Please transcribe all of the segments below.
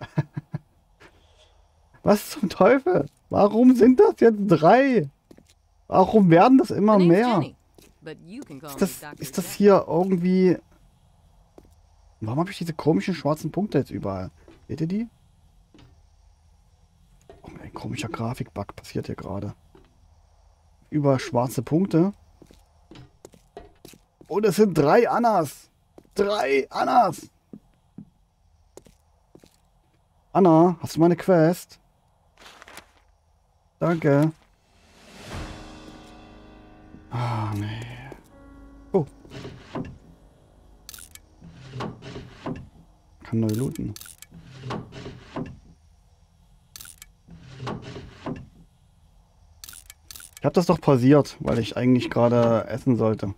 Was zum Teufel? Warum sind das jetzt drei? Warum werden das immer mehr? Ist das, ist das hier irgendwie... Warum habe ich diese komischen schwarzen Punkte jetzt überall? Seht ihr die? Oh, ein komischer Grafikbug passiert hier gerade. Über schwarze Punkte. Und es sind drei Annas. Drei Annas. Anna, hast du meine Quest? Danke. Ah, nee. Oh. Kann neu looten. Ich habe das doch pausiert, weil ich eigentlich gerade essen sollte.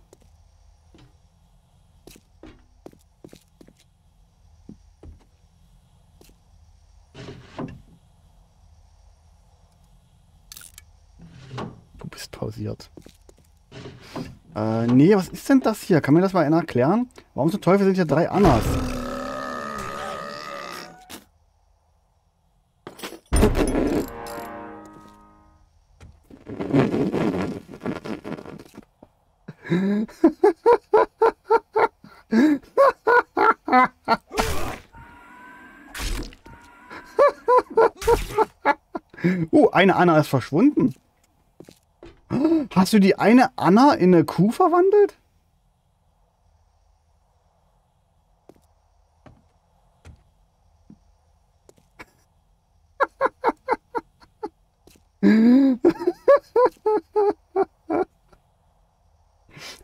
Bist pausiert. Äh, nee, was ist denn das hier? Kann mir das mal einer erklären? Warum zum Teufel sind hier drei Annas? Oh, eine Anna ist verschwunden. Hast du die eine Anna in eine Kuh verwandelt?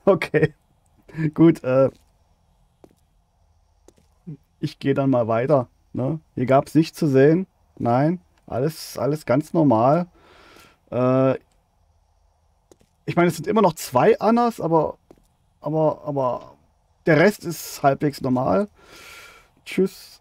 Okay. Gut, äh. Ich gehe dann mal weiter. Ne? Hier gab es nichts zu sehen. Nein, alles, alles ganz normal. Äh, meine, es sind immer noch zwei Annas, aber, aber, aber der Rest ist halbwegs normal. Tschüss.